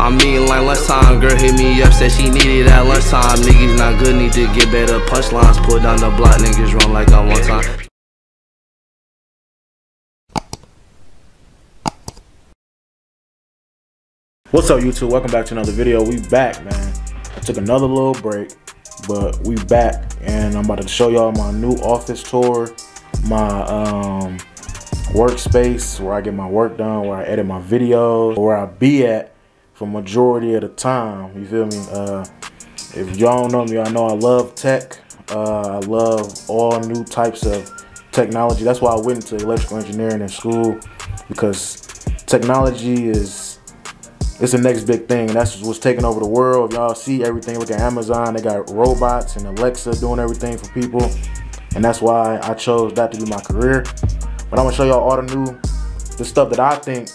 I'm eating like lunchtime. Girl hit me up, said she needed at lunchtime. Niggas not good, need to get better punchlines. Pull down the block, niggas run like I one time. What's up YouTube? Welcome back to another video. We back, man. I took another little break, but we back and I'm about to show y'all my new office tour, my um workspace where I get my work done, where I edit my videos, where I be at for majority of the time. You feel me? Uh if y'all know me, I know I love tech. Uh, I love all new types of technology. That's why I went into electrical engineering in school because technology is it's the next big thing. And that's what's taking over the world. Y'all see everything. Look at Amazon. They got robots and Alexa doing everything for people. And that's why I chose that to be my career. But I'm gonna show y'all all the new, the stuff that I think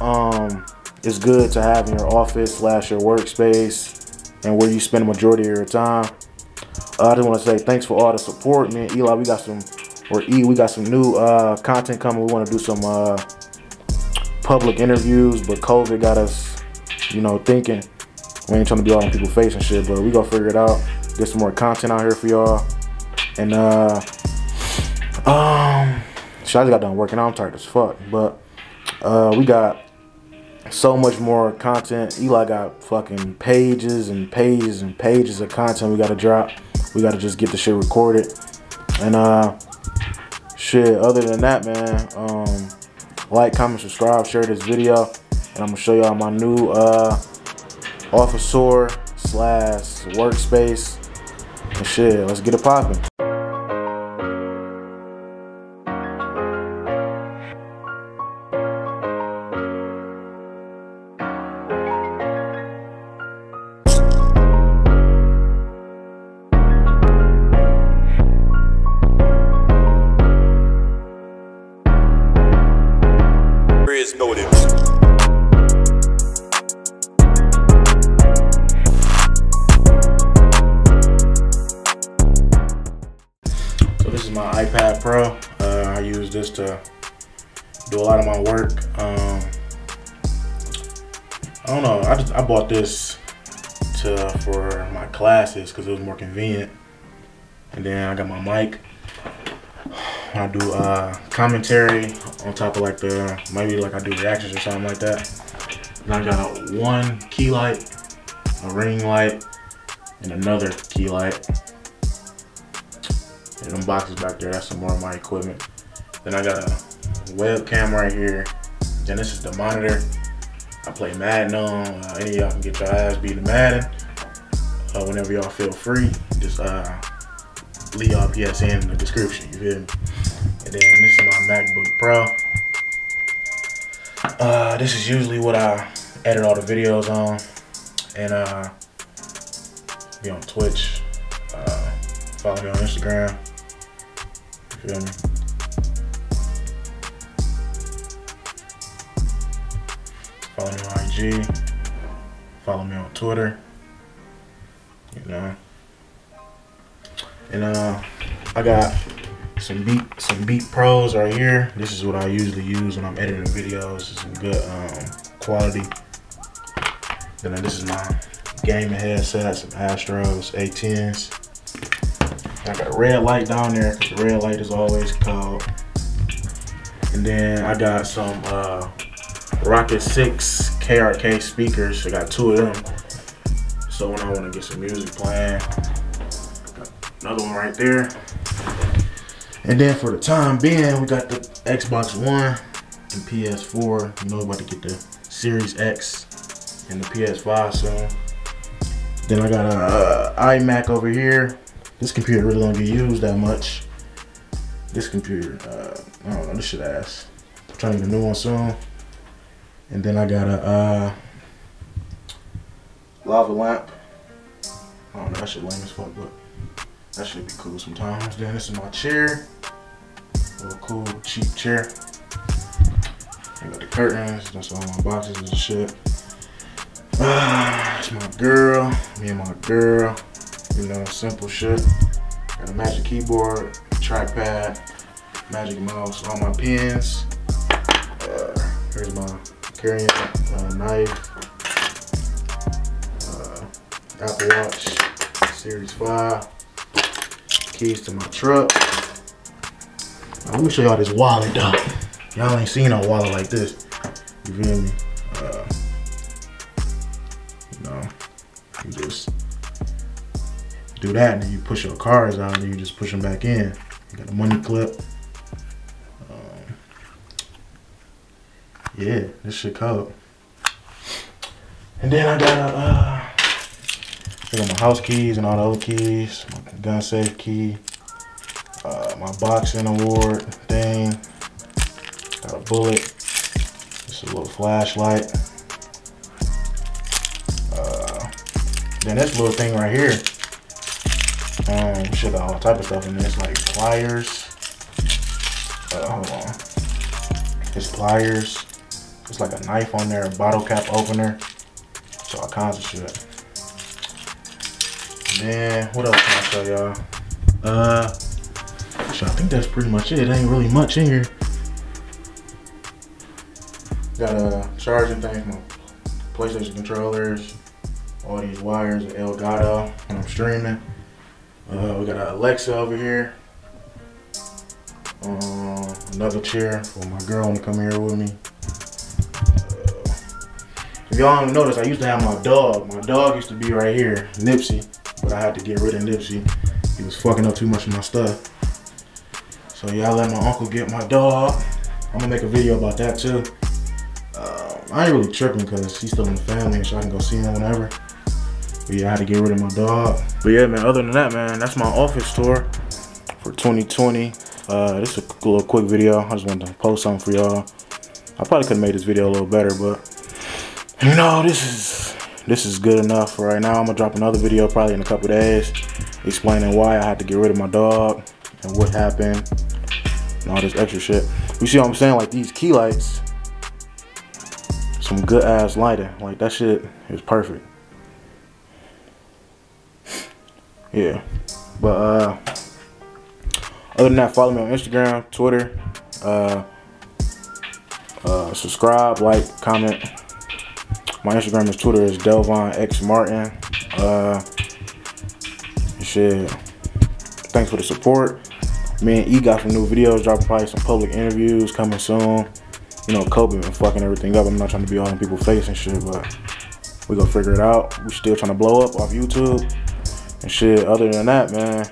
um, is good to have in your office slash your workspace and where you spend the majority of your time. Uh, I just want to say thanks for all the support. man. Eli, we got some, or E, we got some new uh, content coming. We want to do some uh, public interviews, but COVID got us, you know, thinking. We ain't trying to be all on people's face and shit, but we gonna figure it out. Get some more content out here for y'all. And uh um shit, I just got done working. I'm tired as fuck. But uh we got so much more content. Eli got fucking pages and pages and pages of content we gotta drop. We gotta just get the shit recorded. And uh shit, other than that, man, um like, comment, subscribe, share this video. And I'm gonna show y'all my new uh, officer slash workspace. And shit, let's get it popping. To do a lot of my work. Um, I don't know. I just I bought this to for my classes because it was more convenient. And then I got my mic. I do uh, commentary on top of like the maybe like I do reactions or something like that. And I got one key light, a ring light, and another key light. And them boxes back there, that's some more of my equipment. Then I got a webcam right here. Then this is the monitor. I play Madden on. Uh, any of y'all can get your ass beat in Madden. Uh, whenever y'all feel free, just uh, leave y'all PSN in the description, you feel me? And then this is my MacBook Pro. Uh, this is usually what I edit all the videos on. And uh, be on Twitch. Uh, follow me on Instagram. You feel me? Follow me on Twitter. You know. And uh I got some beat some beat pros right here. This is what I usually use when I'm editing videos. It's Some good um, quality. And then this is my gaming headset, some Astros A10s. I got red light down there the red light is always cold. And then I got some uh, Rokit 6 KRK speakers. I got two of them. So when I want to get some music playing, another one right there. And then for the time being, we got the Xbox One and PS4. You know, about to get the Series X and the PS5 soon. Then I got a uh, iMac over here. This computer really don't get used that much. This computer, uh, I don't know, this shit ass. I'm trying to get a new one soon. And then I got a uh, lava lamp. I don't know, that shit lame as fuck, but that should be cool sometimes. Then this is my chair. A little cool, cheap chair. I got the curtains, that's all my boxes and shit. Ah, it's my girl, me and my girl. You know, simple shit. Got a magic keyboard, trackpad, magic mouse, all my pens. Uh, here's my carrying a uh, knife, uh, Apple Watch Series 5, keys to my truck. Now, let me show y'all this wallet dog. Y'all ain't seen a wallet like this. You feel me? Uh, you just do that and then you push your cards out and you just push them back in. You got a money clip. Yeah, this shit cold. And then I got uh, I got my house keys and all the other keys, my gun safe key, uh, my boxing award thing, got a bullet, just a little flashlight. Uh, then this little thing right here, um, shit all type of stuff in this, like pliers. Uh, hold on. It's pliers. It's like a knife on there, a bottle cap opener. So all kinds of shit. And then what else can I show y'all? Uh, so I think that's pretty much it. Ain't really much in here. Got a charging thing for my PlayStation controllers. All these wires, Elgato when I'm streaming. Uh, we got an Alexa over here. Uh, another chair for my girl to come here with me. Y'all don't notice, I used to have my dog. My dog used to be right here, Nipsey, but I had to get rid of Nipsey. He was fucking up too much of my stuff. So y'all let my uncle get my dog. I'm gonna make a video about that too. Uh, I ain't really tripping because he's still in the family, so I can go see him whenever. But yeah, I had to get rid of my dog. But yeah, man, other than that, man, that's my office tour for 2020. Uh, this is a little quick video. I just wanted to post something for y'all. I probably could have made this video a little better, but you know, this is this is good enough for right now. I'm gonna drop another video probably in a couple days explaining why I had to get rid of my dog and what happened and all this extra shit. You see what I'm saying? Like these key lights, some good ass lighting. Like that shit is perfect. Yeah. But uh other than that, follow me on Instagram, Twitter, uh uh subscribe, like, comment. My Instagram is Twitter is Delvon X Martin. Uh shit. Thanks for the support. Me and E got some new videos, dropping probably some public interviews coming soon. You know, COVID been fucking everything up. I'm not trying to be all in people's face and shit, but we gonna figure it out. We still trying to blow up off YouTube and shit. Other than that, man,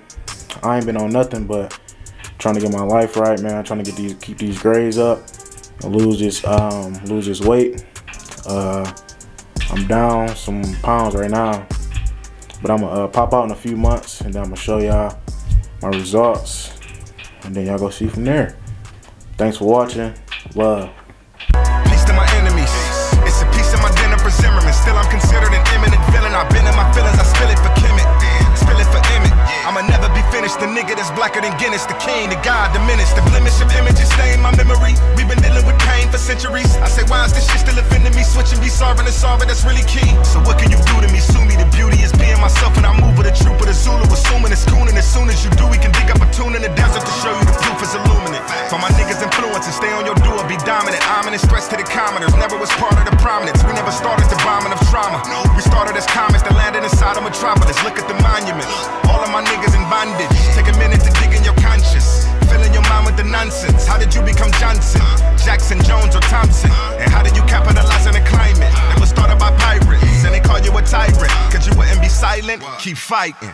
I ain't been on nothing but trying to get my life right, man. trying to get these, keep these grades up, lose this, um, lose this weight. Uh, I'm down some pounds right now, but I'm gonna uh, pop out in a few months, and then I'm gonna show y'all my results, and then y'all go see from there. Thanks for watching. Love. Peace to my enemies. It's a piece of my dinner for Zimmerman. Still, I'm considered an imminent villain. I've been in my feelings. I spill it for Kemet. Spill it for Emmett. I'ma never be finished. The nigga that's blacker than Guinness. The king, the god, diminished. The blemish of centuries. I say, why is this shit still offending me? Switching, be solving and solving. That's really key. So what can you do to me? Sue me. The beauty is being myself and I move with a troop of the Zulu. Assuming it's cool. And as soon as you do, we can dig up a tune in the desert to show you the proof is illuminate. For my niggas influence and stay on your door. Be dominant. I'm Ominous threats to the commoners. Never was part of the prominence. We never started the bombing of trauma. We started as comets that landed inside of metropolis. Look at the monuments. All of my niggas in bondage. Take a minute to dig in your conscience. Filling your mind with the nonsense. How did you become Johnson, Jackson, Jones, or Thompson? And how did you capitalize on the climate that was started by pirates? And they call you a tyrant, cause you wouldn't be silent. Keep fighting.